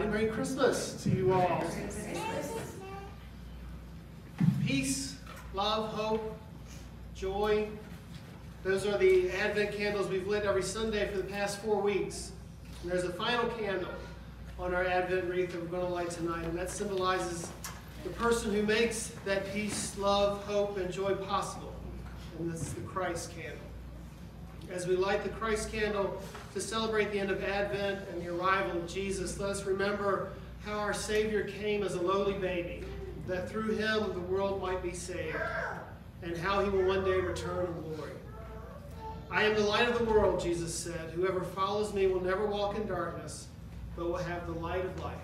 everybody. Merry Christmas to you all. Peace, love, hope, joy. Those are the Advent candles we've lit every Sunday for the past four weeks. And there's a final candle on our Advent wreath that we're going to light tonight, and that symbolizes the person who makes that peace, love, hope, and joy possible. And this is the Christ candle. As we light the Christ candle to celebrate the end of Advent and the arrival of Jesus, let us remember how our Savior came as a lowly baby, that through him the world might be saved, and how he will one day return in glory. I am the light of the world, Jesus said. Whoever follows me will never walk in darkness, but will have the light of life.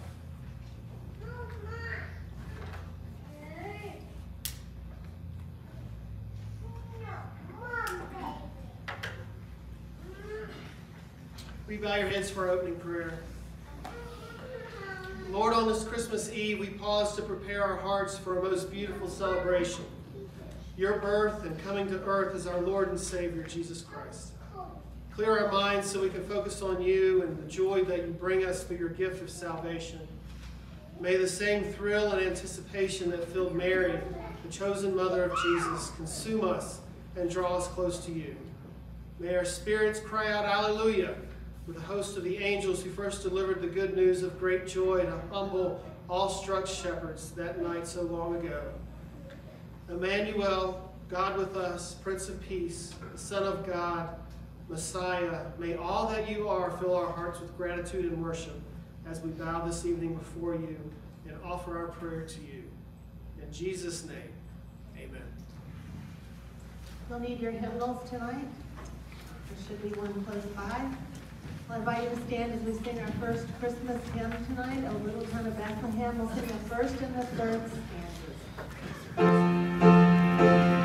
We bow your heads for our opening prayer. Lord, on this Christmas Eve, we pause to prepare our hearts for a most beautiful celebration. Your birth and coming to earth as our Lord and Savior, Jesus Christ. Clear our minds so we can focus on you and the joy that you bring us through your gift of salvation. May the same thrill and anticipation that filled Mary, the chosen mother of Jesus, consume us and draw us close to you. May our spirits cry out, Alleluia, with a host of the angels who first delivered the good news of great joy to humble, awestruck shepherds that night so long ago. Emmanuel, God with us, Prince of Peace, Son of God, Messiah, may all that you are fill our hearts with gratitude and worship as we bow this evening before you and offer our prayer to you. In Jesus' name, amen. You'll need your hymnals tonight. There should be one close by. I'll invite you to stand as we sing our first Christmas hymn tonight, O Little Town of Bethlehem. We'll sing the first and the third stanzas.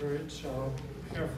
Root shall bear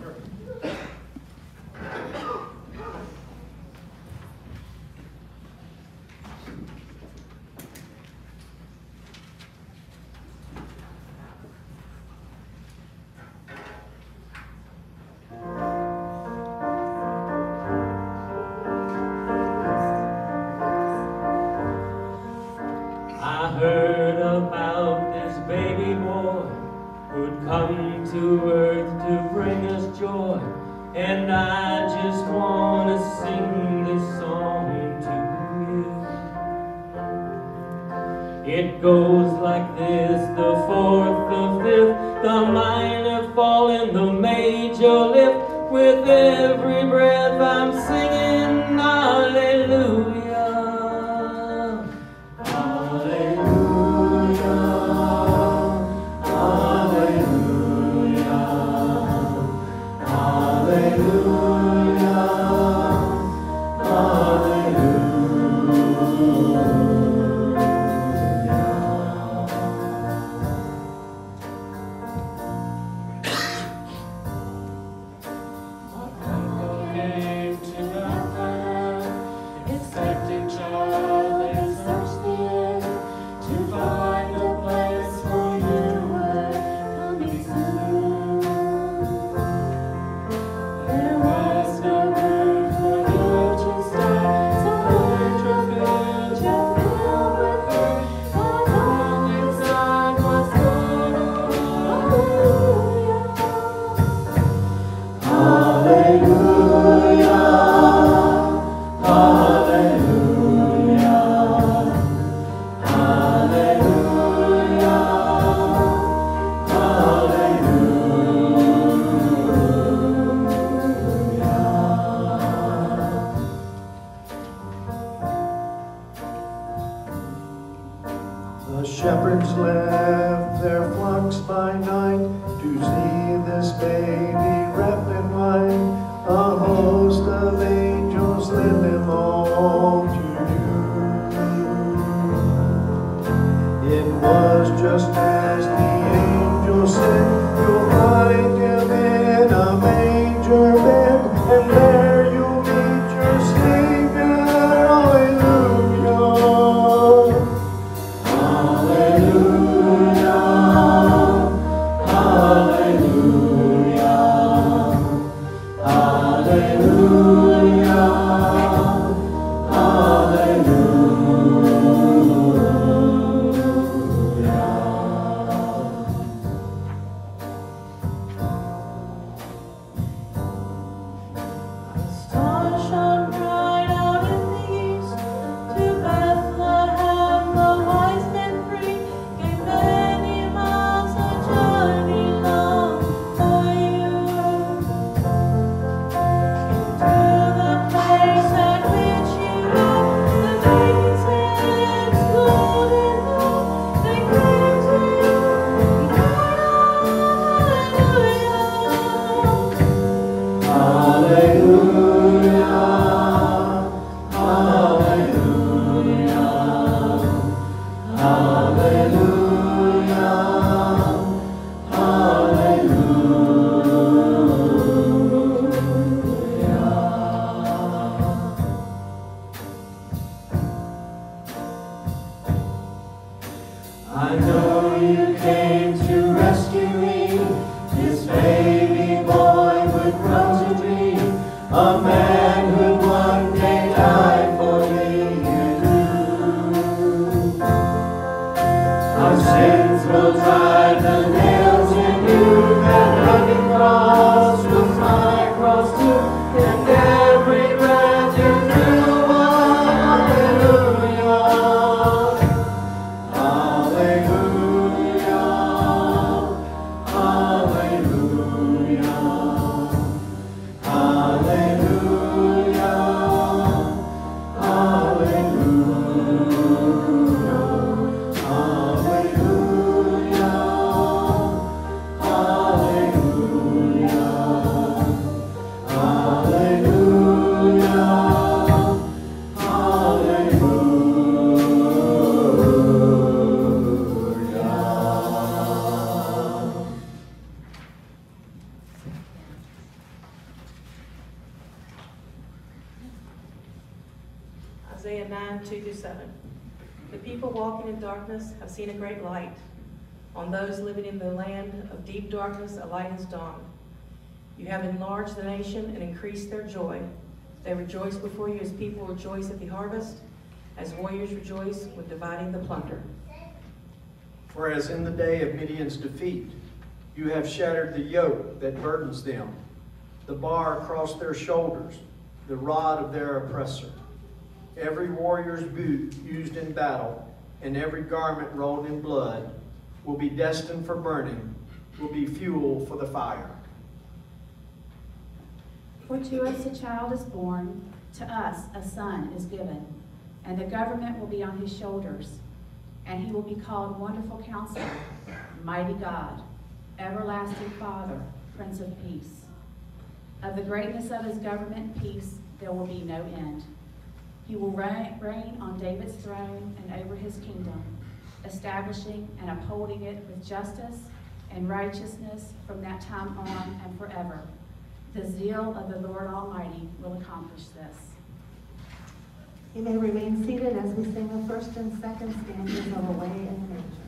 rejoice before you as people rejoice at the harvest, as warriors rejoice with dividing the plunder. For as in the day of Midian's defeat, you have shattered the yoke that burdens them, the bar across their shoulders, the rod of their oppressor. Every warrior's boot used in battle, and every garment rolled in blood, will be destined for burning, will be fuel for the fire. For to us a child is born, to us a son is given, and the government will be on his shoulders. And he will be called Wonderful Counselor, Mighty God, Everlasting Father, Prince of Peace. Of the greatness of his government and peace there will be no end. He will reign on David's throne and over his kingdom, establishing and upholding it with justice and righteousness from that time on and forever. The zeal of the Lord Almighty will accomplish this. You may remain seated as we sing the first and second stanzas of Away in the Manger.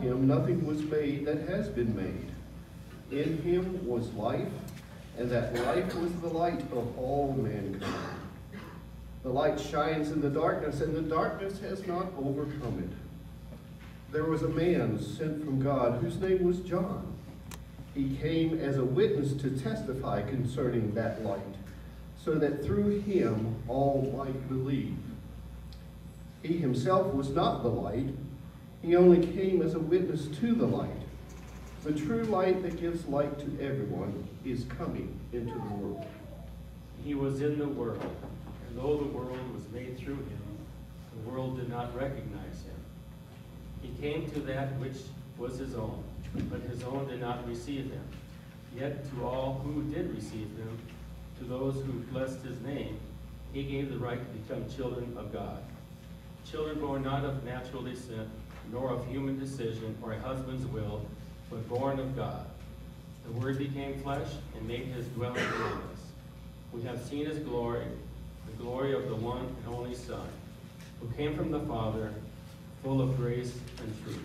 Him nothing was made that has been made. In him was life, and that life was the light of all mankind. The light shines in the darkness, and the darkness has not overcome it. There was a man sent from God whose name was John. He came as a witness to testify concerning that light, so that through him all might believe. He himself was not the light, he only came as a witness to the light. The true light that gives light to everyone is coming into the world. He was in the world, and though the world was made through him, the world did not recognize him. He came to that which was his own, but his own did not receive him. Yet to all who did receive him, to those who blessed his name, he gave the right to become children of God. Children born not of natural descent, nor of human decision or a husband's will, but born of God. The Word became flesh and made his dwelling among us. We have seen his glory, the glory of the one and only Son, who came from the Father, full of grace and truth.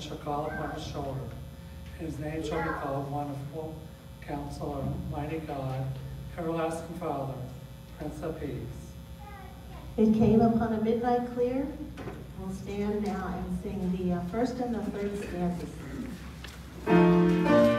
Shall call upon his shoulder. His name shall be called Wonderful Counselor, Mighty God, Everlasting Father, Prince of Peace. It came upon a midnight clear. We'll stand now and sing the uh, first and the third stanzas.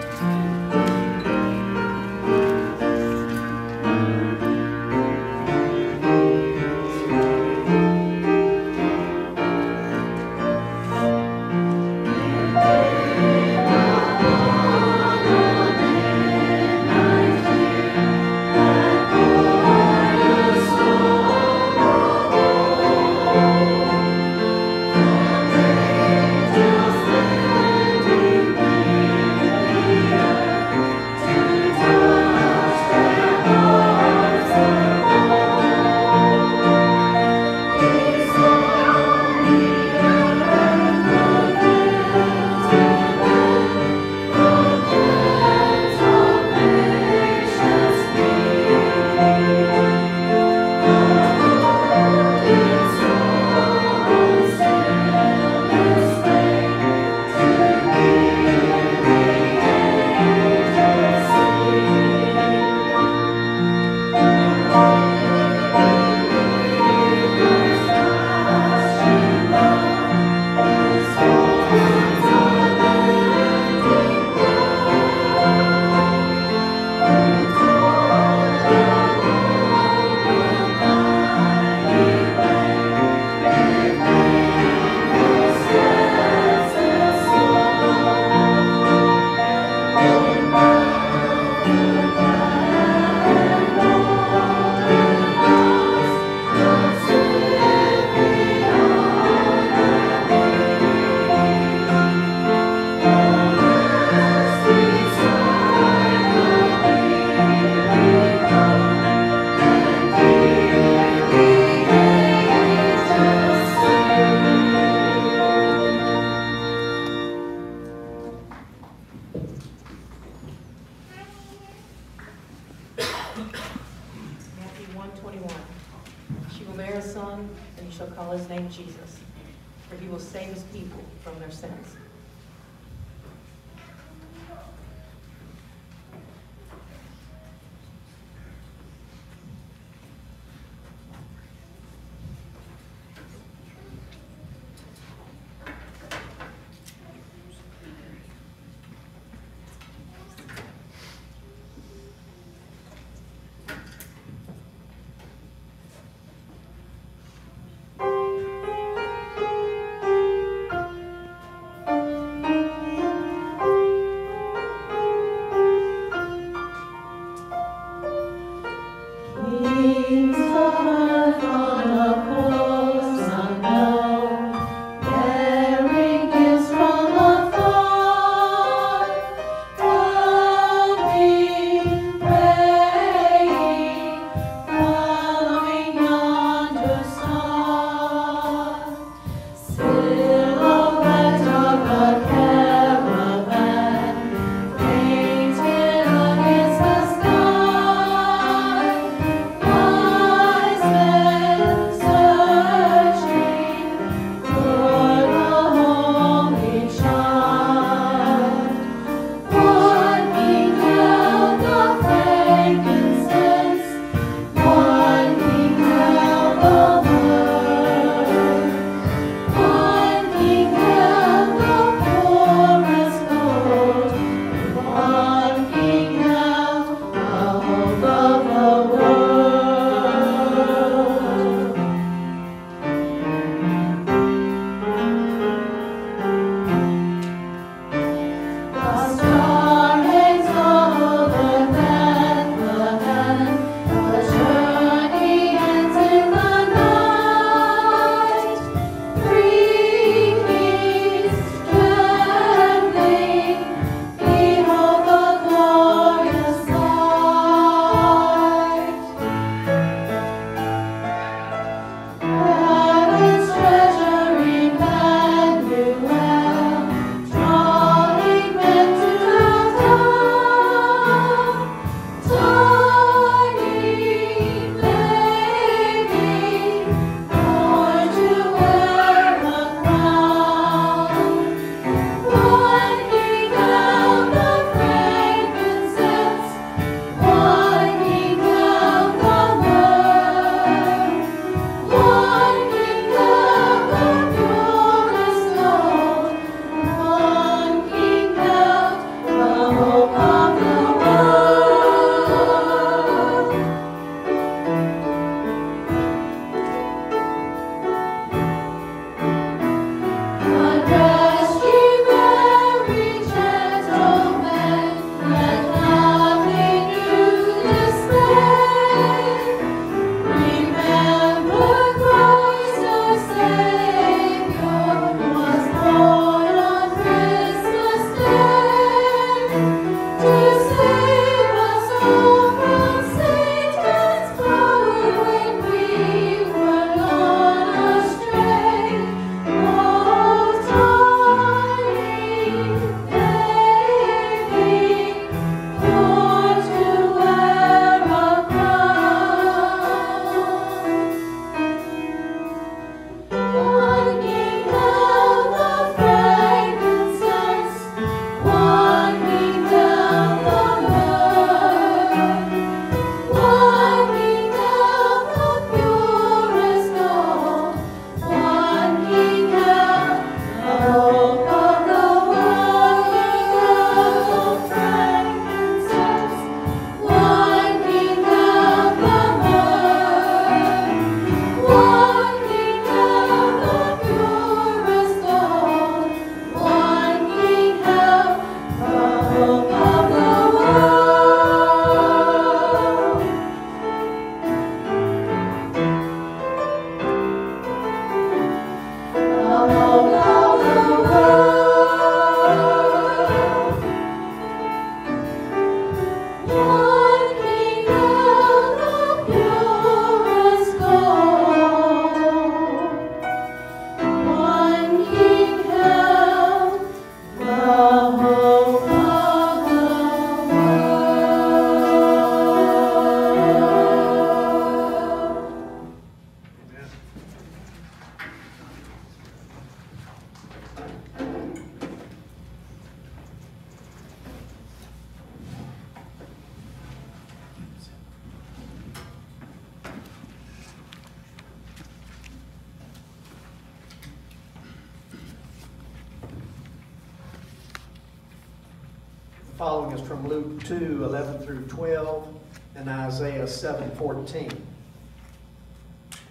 14.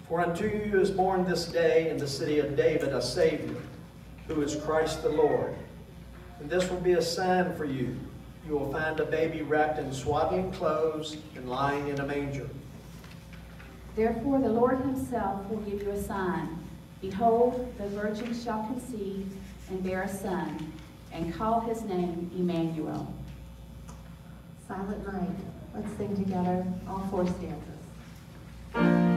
For unto you is born this day in the city of David a Savior, who is Christ the Lord. And this will be a sign for you. You will find a baby wrapped in swaddling clothes and lying in a manger. Therefore the Lord himself will give you a sign. Behold, the virgin shall conceive and bear a son, and call his name Emmanuel. Silent night. Let's sing together, all four stanzas.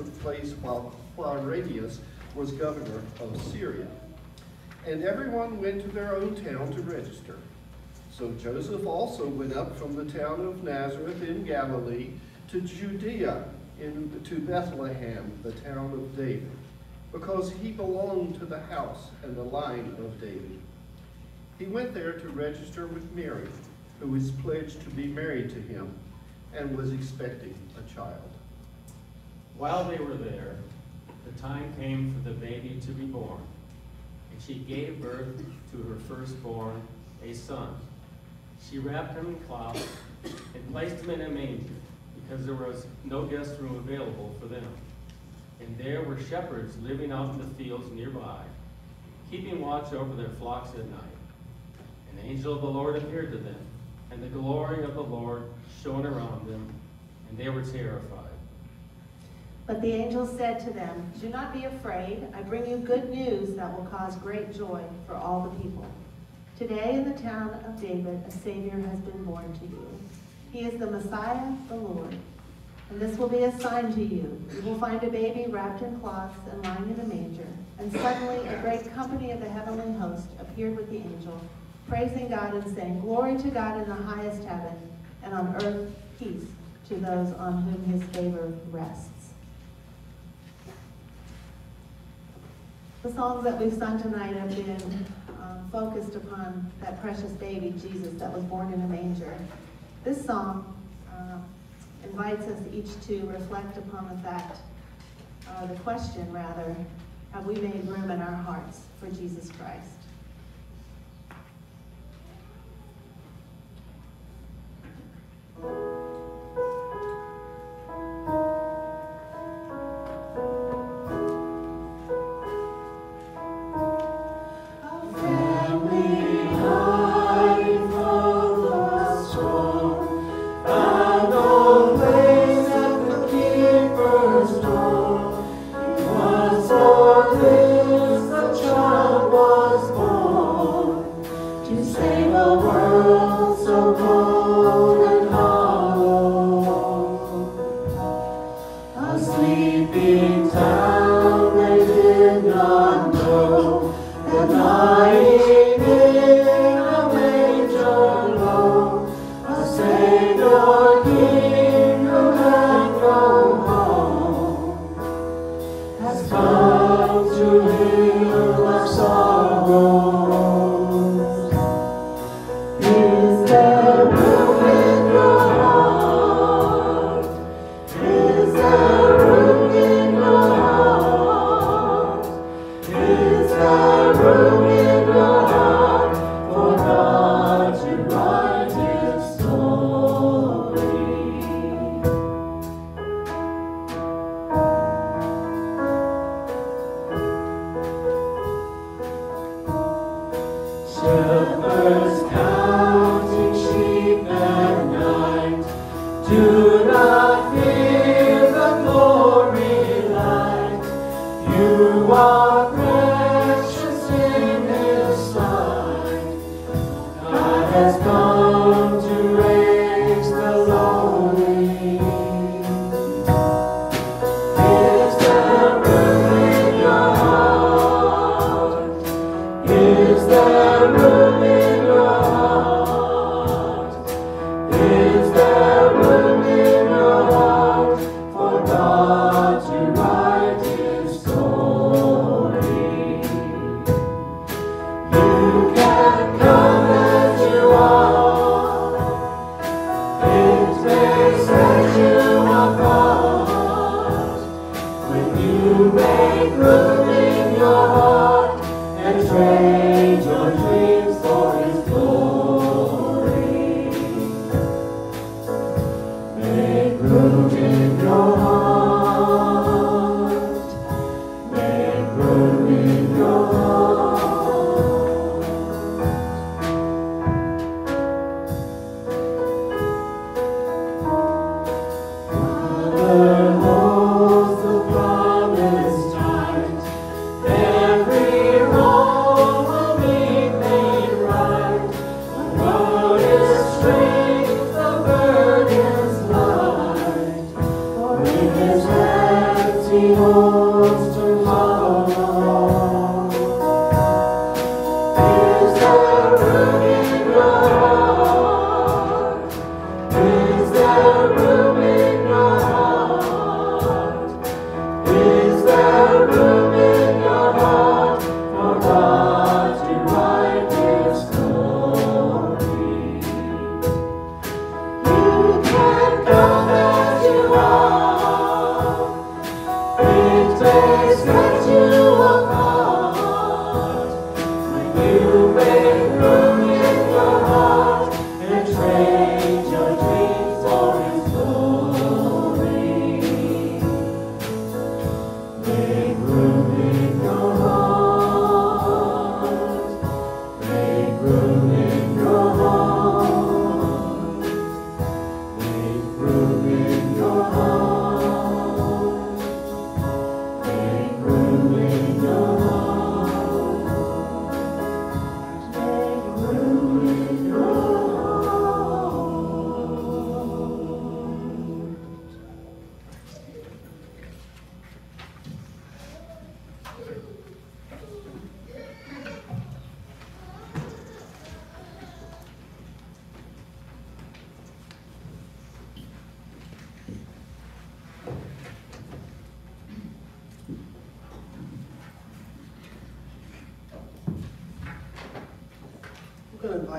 Took place while Quirinius was governor of Syria. and everyone went to their own town to register. So Joseph also went up from the town of Nazareth in Galilee to Judea, in, to Bethlehem, the town of David, because he belonged to the house and the line of David. He went there to register with Mary, who was pledged to be married to him and was expecting a child. While they were there, the time came for the baby to be born, and she gave birth to her firstborn, a son. She wrapped him in cloth and placed him in a manger, because there was no guest room available for them. And there were shepherds living out in the fields nearby, keeping watch over their flocks at night. An angel of the Lord appeared to them, and the glory of the Lord shone around them, and they were terrified. But the angel said to them, Do not be afraid. I bring you good news that will cause great joy for all the people. Today in the town of David, a Savior has been born to you. He is the Messiah, the Lord. And this will be a sign to you. You will find a baby wrapped in cloths and lying in a manger. And suddenly a great company of the heavenly host appeared with the angel, praising God and saying, Glory to God in the highest heaven, and on earth peace to those on whom his favor rests. The songs that we've sung tonight have been um, focused upon that precious baby, Jesus, that was born in a manger. This song uh, invites us each to reflect upon the fact, uh, the question rather, have we made room in our hearts for Jesus Christ? Sleeping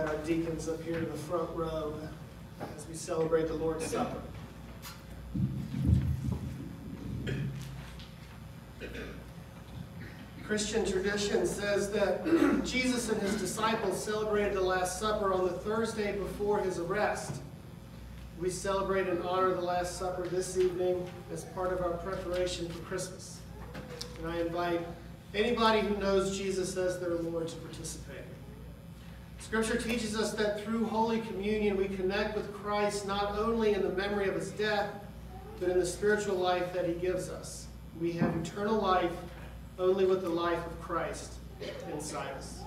invite our deacons up here to the front row as we celebrate the Lord's Supper. Christian tradition says that Jesus and his disciples celebrated the Last Supper on the Thursday before his arrest. We celebrate and honor the Last Supper this evening as part of our preparation for Christmas. And I invite anybody who knows Jesus as their Lord to participate. Scripture teaches us that through Holy Communion we connect with Christ not only in the memory of his death, but in the spiritual life that he gives us. We have eternal life only with the life of Christ inside us.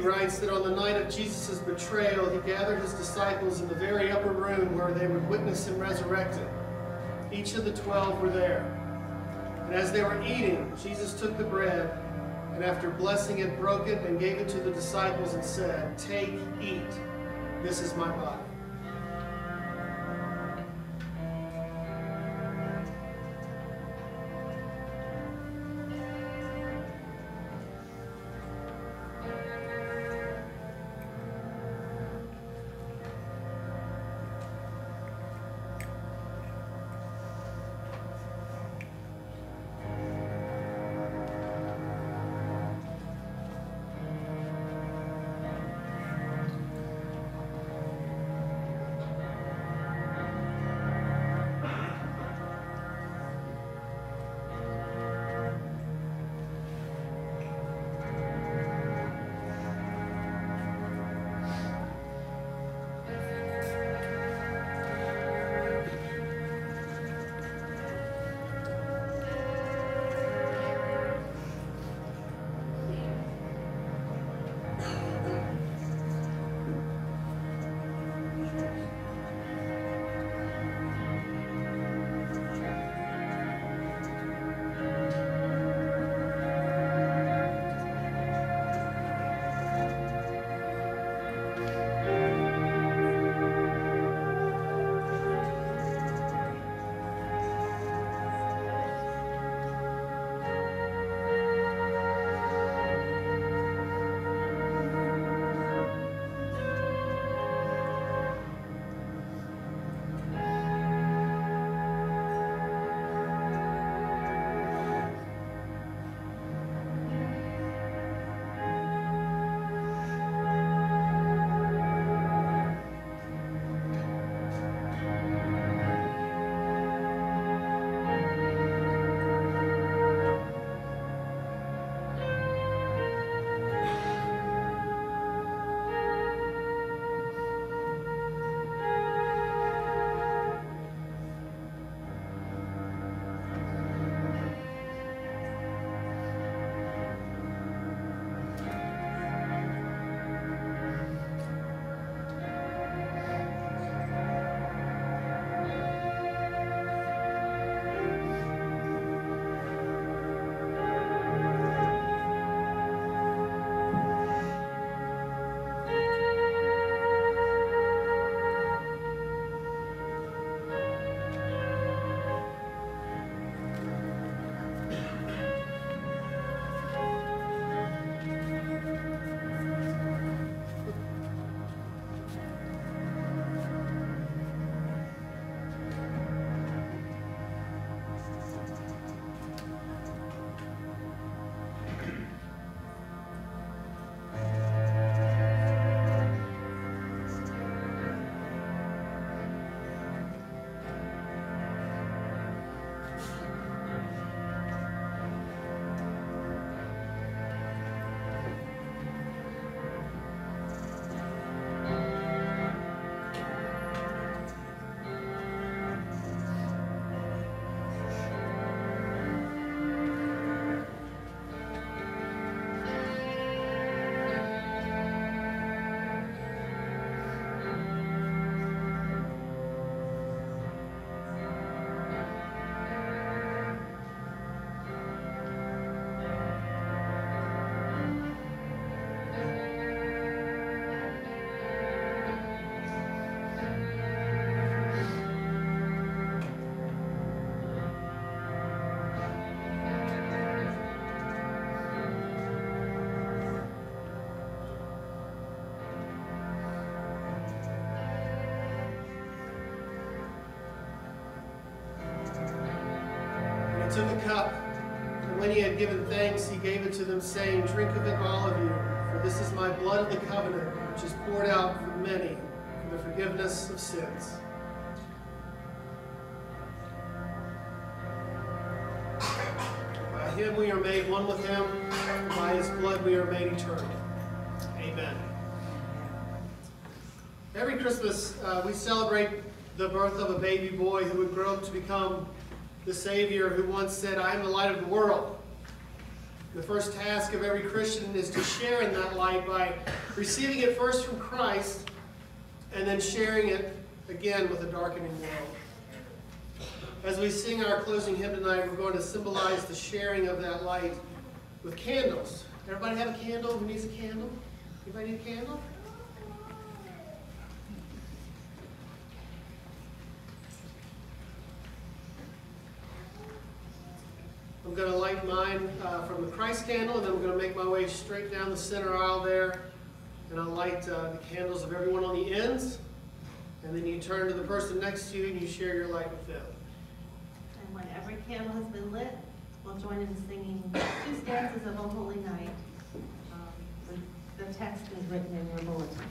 Writes that on the night of Jesus' betrayal, he gathered his disciples in the very upper room where they would witness him resurrected. Each of the twelve were there. And as they were eating, Jesus took the bread, and after blessing it, broke it and gave it to the disciples and said, Take, eat. This is my body. Took a cup, and when he had given thanks, he gave it to them, saying, Drink of it, all of you, for this is my blood of the covenant, which is poured out for many for the forgiveness of sins. By him we are made one with him, by his blood we are made eternal. Amen. Every Christmas, uh, we celebrate the birth of a baby boy who would grow up to become the Savior who once said, I am the light of the world. The first task of every Christian is to share in that light by receiving it first from Christ and then sharing it again with a darkening world. As we sing our closing hymn tonight, we're going to symbolize the sharing of that light with candles. Everybody have a candle? Who needs a candle? Anybody need a candle? Going to light mine uh, from the Christ candle, and then I'm going to make my way straight down the center aisle there. And I'll light uh, the candles of everyone on the ends. And then you turn to the person next to you and you share your light with them. And when every candle has been lit, we'll join in singing two stanzas of O Holy Night. Um, The the text is written in your bulletin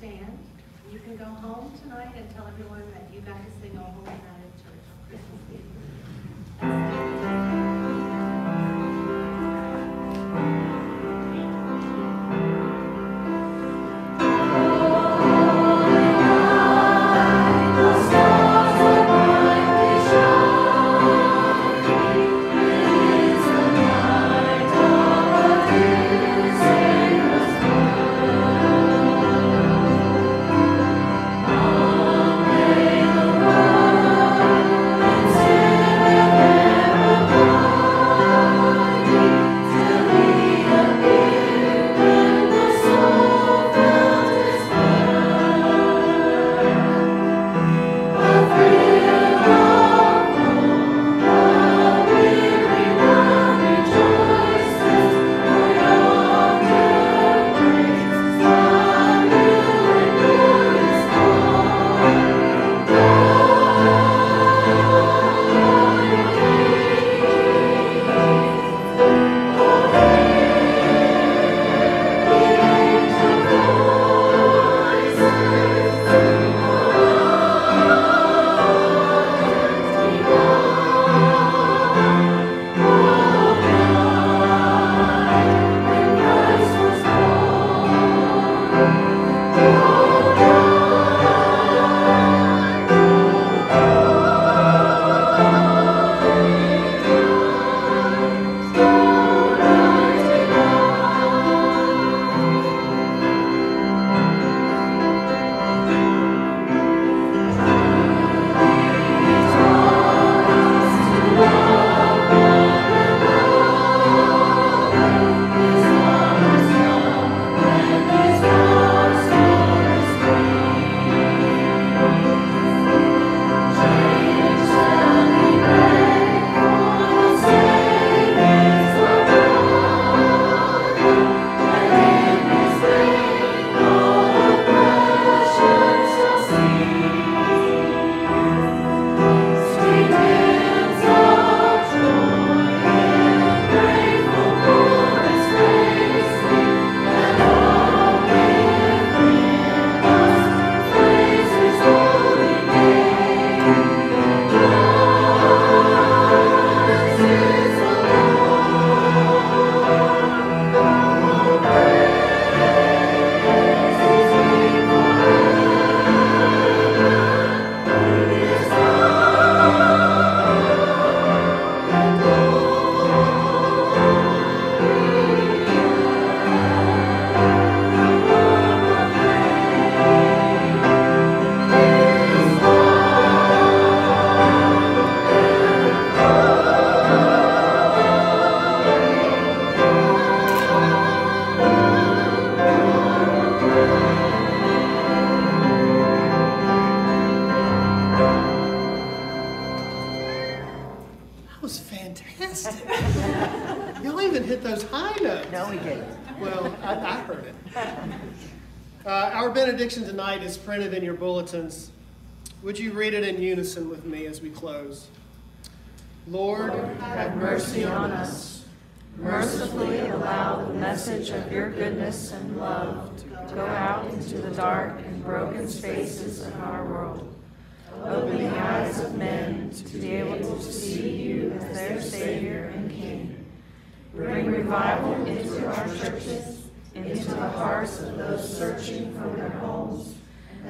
stand. You can go home tonight and tell everyone that you got to sing O in your bulletins. Would you read it in unison with me as we close? Lord, Have mercy on us. Mercifully allow the message of your goodness and love to go out into the dark and broken spaces of our world. Open the eyes of men to be able to see you as their Savior and King. Bring revival into our churches, into the hearts of those searching for their homes,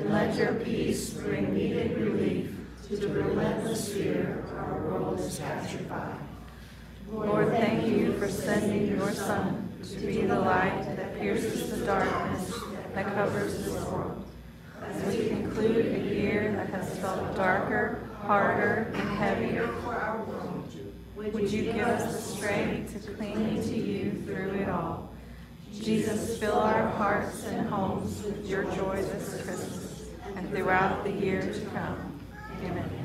and let your peace bring needed relief to the relentless fear our world is captured by. Lord, thank you for sending your Son to be the light that pierces the darkness that covers this world. As we conclude a year that has felt darker, harder, and heavier for our world, would you give us the strength to cling to you through it all? Jesus, fill our hearts and homes with your joy this Christmas and throughout the year to come. Amen.